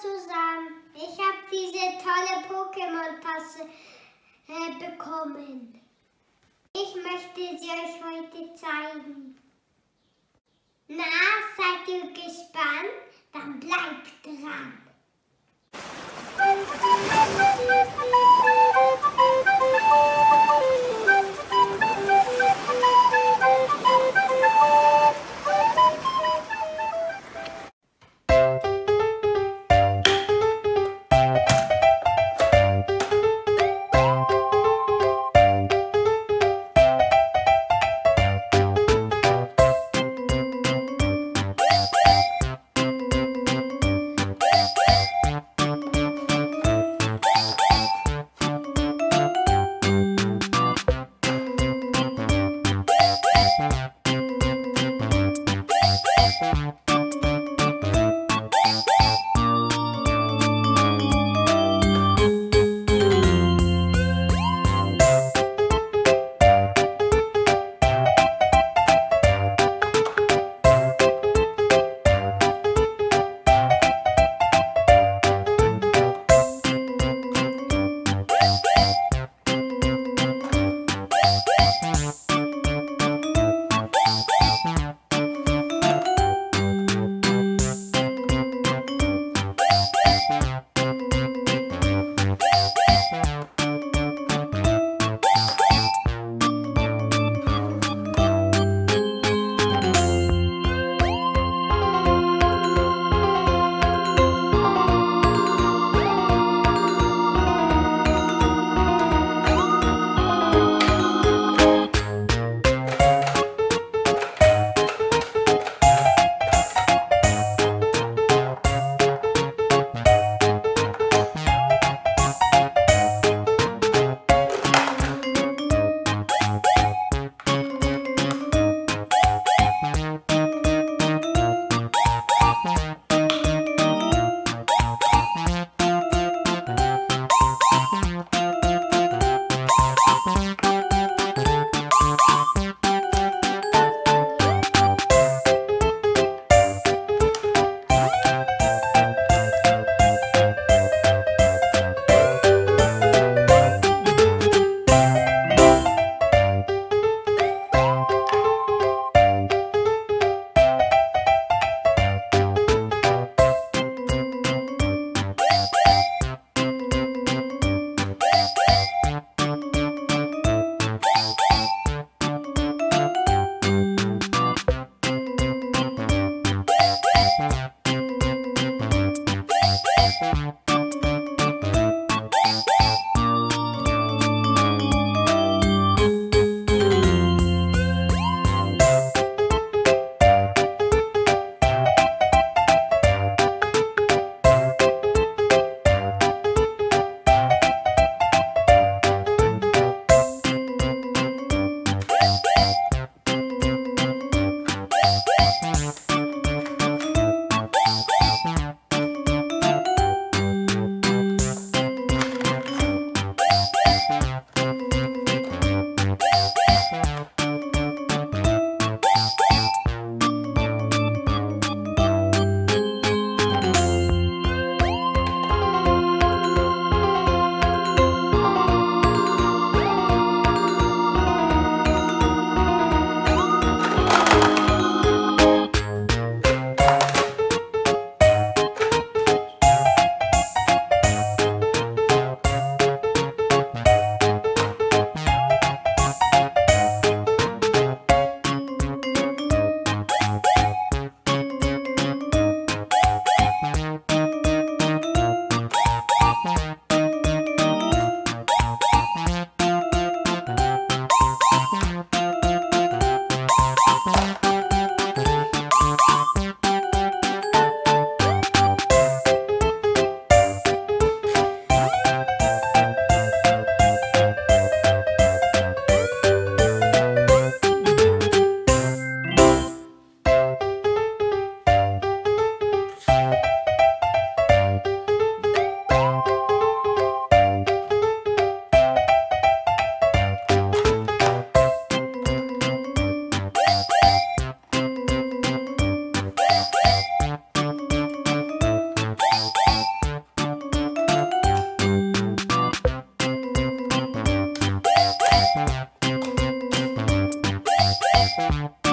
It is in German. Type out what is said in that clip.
zusammen. Ich habe diese tolle Pokémon-Tasse äh, bekommen. Ich möchte sie euch heute zeigen. Na, seid ihr gespannt? Dann bleibt dran. Música